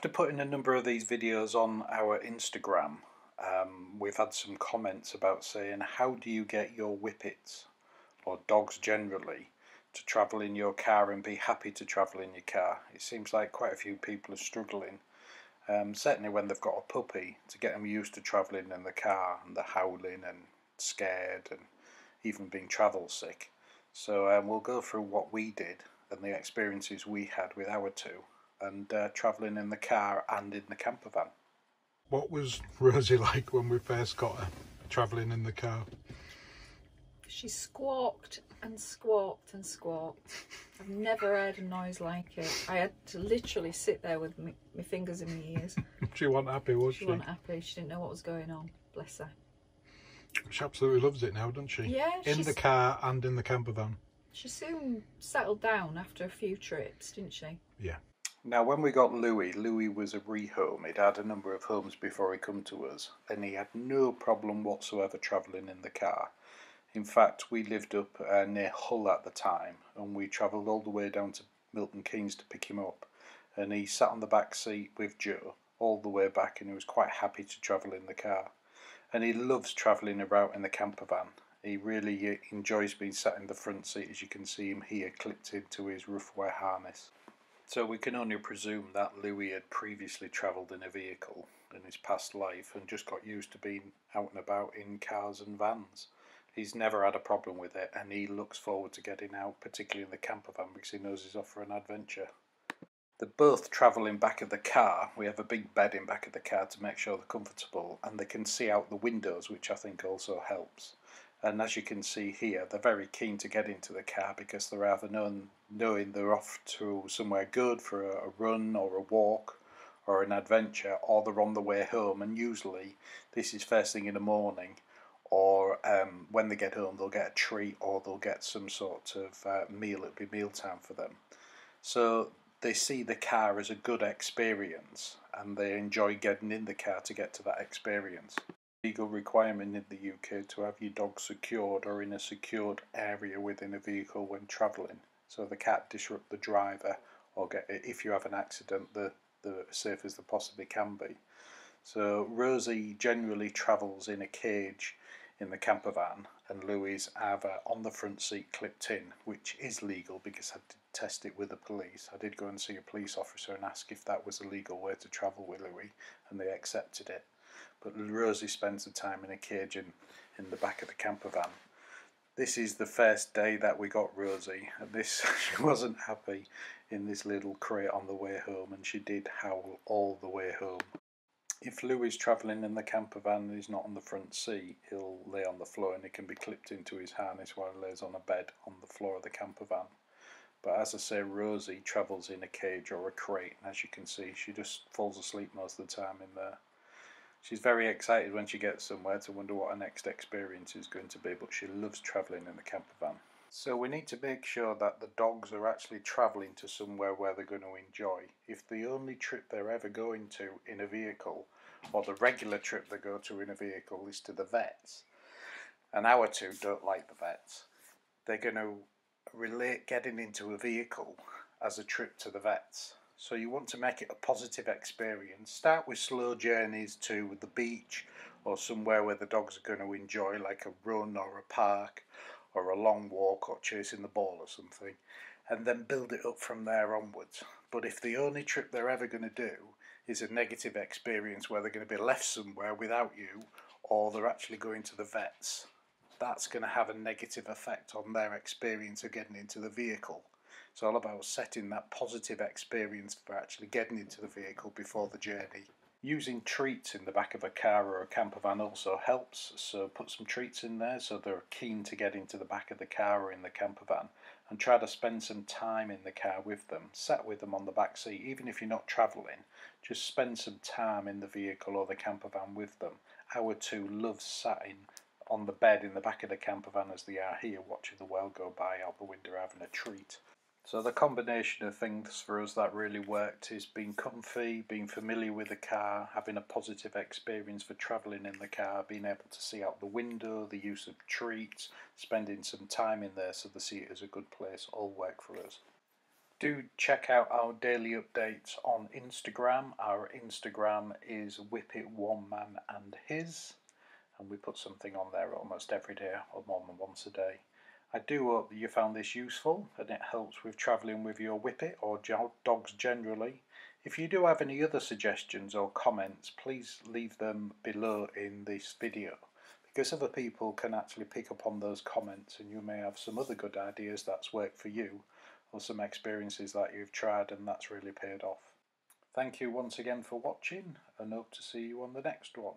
After putting a number of these videos on our Instagram, um, we've had some comments about saying, how do you get your whippets, or dogs generally, to travel in your car and be happy to travel in your car? It seems like quite a few people are struggling, um, certainly when they've got a puppy, to get them used to travelling in the car and the howling and scared and even being travel sick. So um, we'll go through what we did and the experiences we had with our two and uh, travelling in the car and in the camper van. What was Rosie like when we first got her travelling in the car? She squawked and squawked and squawked. I've never heard a noise like it. I had to literally sit there with my, my fingers in my ears. she wasn't happy, was she? She wasn't happy. She didn't know what was going on. Bless her. She absolutely loves it now, doesn't she? Yeah. In the car and in the camper van. She soon settled down after a few trips, didn't she? Yeah. Now, when we got Louis, Louis was a rehome. He'd had a number of homes before he come to us, and he had no problem whatsoever travelling in the car. In fact, we lived up uh, near Hull at the time, and we travelled all the way down to Milton Keynes to pick him up. And he sat on the back seat with Joe all the way back, and he was quite happy to travel in the car. And he loves travelling about in the camper van. He really uh, enjoys being sat in the front seat, as you can see him here clipped into his Ruffwear harness. So we can only presume that Louis had previously travelled in a vehicle in his past life and just got used to being out and about in cars and vans. He's never had a problem with it and he looks forward to getting out, particularly in the camper van because he knows he's off for an adventure. They're both travel in back of the car. We have a big bed in back of the car to make sure they're comfortable and they can see out the windows, which I think also helps. And as you can see here, they're very keen to get into the car because they're either known, knowing they're off to somewhere good for a, a run or a walk or an adventure, or they're on the way home. And usually, this is first thing in the morning, or um, when they get home, they'll get a treat or they'll get some sort of uh, meal. It'll be mealtime for them. So they see the car as a good experience and they enjoy getting in the car to get to that experience legal requirement in the UK to have your dog secured or in a secured area within a vehicle when travelling, so they can't disrupt the driver or get if you have an accident, the the safe as possibly can be. So Rosie generally travels in a cage in the camper van, and Louis either on the front seat clipped in, which is legal because I did test it with the police. I did go and see a police officer and ask if that was a legal way to travel with Louis, and they accepted it. But Rosie spends the time in a cage in, in the back of the camper van. This is the first day that we got Rosie, and this she wasn't happy in this little crate on the way home, and she did howl all the way home. If Louis is travelling in the camper van and he's not on the front seat, he'll lay on the floor and he can be clipped into his harness while he lays on a bed on the floor of the camper van. But as I say, Rosie travels in a cage or a crate, and as you can see, she just falls asleep most of the time in there. She's very excited when she gets somewhere to wonder what her next experience is going to be, but she loves travelling in the camper van. So we need to make sure that the dogs are actually travelling to somewhere where they're going to enjoy. If the only trip they're ever going to in a vehicle, or the regular trip they go to in a vehicle, is to the vets, and our two don't like the vets, they're going to relate getting into a vehicle as a trip to the vets. So you want to make it a positive experience. Start with slow journeys to the beach or somewhere where the dogs are going to enjoy, like a run or a park or a long walk or chasing the ball or something, and then build it up from there onwards. But if the only trip they're ever going to do is a negative experience where they're going to be left somewhere without you, or they're actually going to the vets, that's going to have a negative effect on their experience of getting into the vehicle. It's all about setting that positive experience for actually getting into the vehicle before the journey. Using treats in the back of a car or a camper van also helps, so put some treats in there so they're keen to get into the back of the car or in the camper van and try to spend some time in the car with them, sat with them on the back seat, even if you're not travelling, just spend some time in the vehicle or the camper van with them. Our two love sat in on the bed in the back of the camper van as they are here, watching the world go by out the window having a treat. So the combination of things for us that really worked is being comfy, being familiar with the car, having a positive experience for travelling in the car, being able to see out the window, the use of treats, spending some time in there so the seat is a good place, all work for us. Do check out our daily updates on Instagram. Our Instagram is Whippet One Man and His, and we put something on there almost every day or more than once a day. I do hope that you found this useful and it helps with travelling with your whippet or dogs generally. If you do have any other suggestions or comments, please leave them below in this video because other people can actually pick up on those comments and you may have some other good ideas that's worked for you or some experiences that you've tried and that's really paid off. Thank you once again for watching and hope to see you on the next one.